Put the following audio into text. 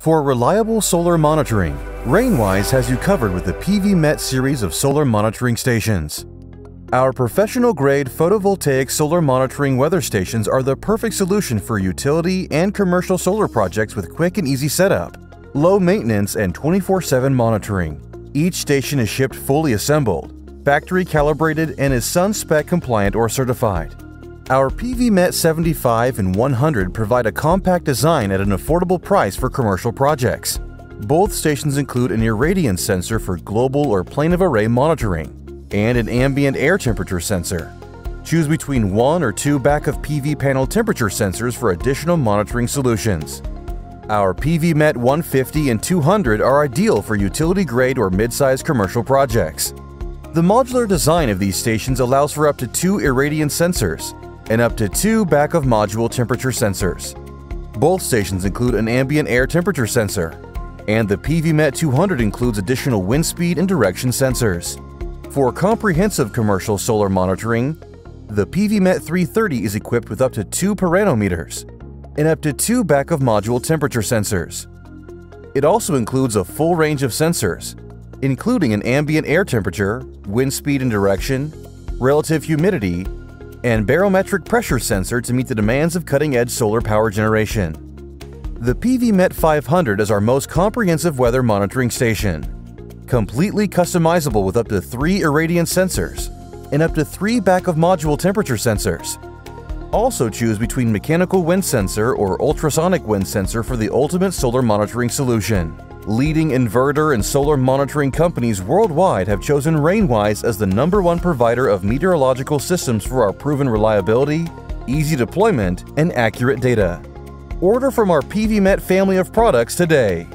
For reliable solar monitoring, Rainwise has you covered with the PVmet series of solar monitoring stations. Our professional-grade photovoltaic solar monitoring weather stations are the perfect solution for utility and commercial solar projects with quick and easy setup, low maintenance, and 24-7 monitoring. Each station is shipped fully assembled, factory calibrated, and is SunSpec compliant or certified. Our PVmet 75 and 100 provide a compact design at an affordable price for commercial projects. Both stations include an irradiance sensor for global or plane of array monitoring and an ambient air temperature sensor. Choose between one or two back of PV panel temperature sensors for additional monitoring solutions. Our PVmet 150 and 200 are ideal for utility-grade or mid-sized commercial projects. The modular design of these stations allows for up to two irradiance sensors, and up to two back of module temperature sensors. Both stations include an ambient air temperature sensor, and the PVmet 200 includes additional wind speed and direction sensors. For comprehensive commercial solar monitoring, the PVmet 330 is equipped with up to two pyranometers and up to two back of module temperature sensors. It also includes a full range of sensors, including an ambient air temperature, wind speed and direction, relative humidity, and barometric pressure sensor to meet the demands of cutting-edge solar power generation. The PVmet 500 is our most comprehensive weather monitoring station. Completely customizable with up to three irradiance sensors and up to three back-of-module temperature sensors. Also choose between mechanical wind sensor or ultrasonic wind sensor for the ultimate solar monitoring solution. Leading inverter and solar monitoring companies worldwide have chosen Rainwise as the number one provider of meteorological systems for our proven reliability, easy deployment, and accurate data. Order from our PVmet family of products today.